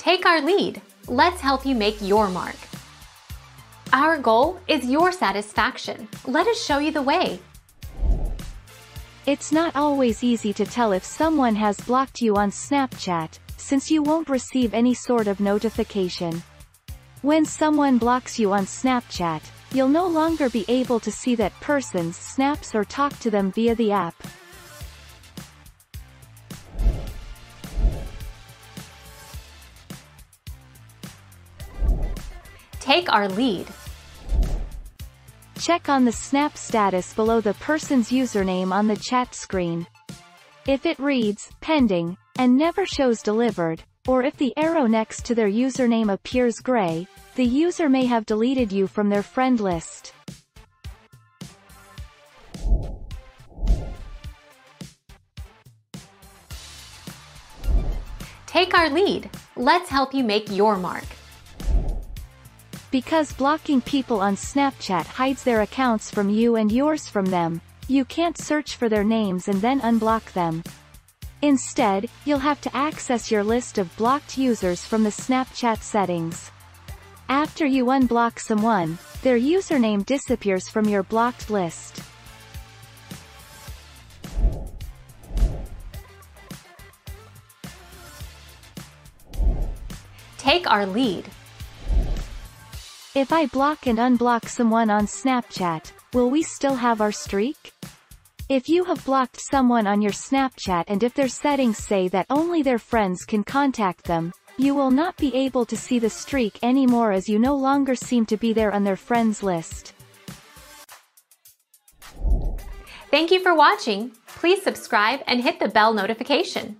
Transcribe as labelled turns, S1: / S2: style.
S1: Take our lead. Let's help you make your mark. Our goal is your satisfaction. Let us show you the way.
S2: It's not always easy to tell if someone has blocked you on Snapchat, since you won't receive any sort of notification. When someone blocks you on Snapchat, you'll no longer be able to see that person's snaps or talk to them via the app.
S1: Take our lead.
S2: Check on the Snap status below the person's username on the chat screen. If it reads, pending, and never shows delivered, or if the arrow next to their username appears gray, the user may have deleted you from their friend list.
S1: Take our lead. Let's help you make your mark.
S2: Because blocking people on Snapchat hides their accounts from you and yours from them, you can't search for their names and then unblock them. Instead, you'll have to access your list of blocked users from the Snapchat settings. After you unblock someone, their username disappears from your blocked list.
S1: Take our lead.
S2: If I block and unblock someone on Snapchat, will we still have our streak? If you have blocked someone on your Snapchat and if their settings say that only their friends can contact them, you will not be able to see the streak anymore as you no longer seem to be there on their friends list.
S1: Thank you for watching. Please subscribe and hit the bell notification.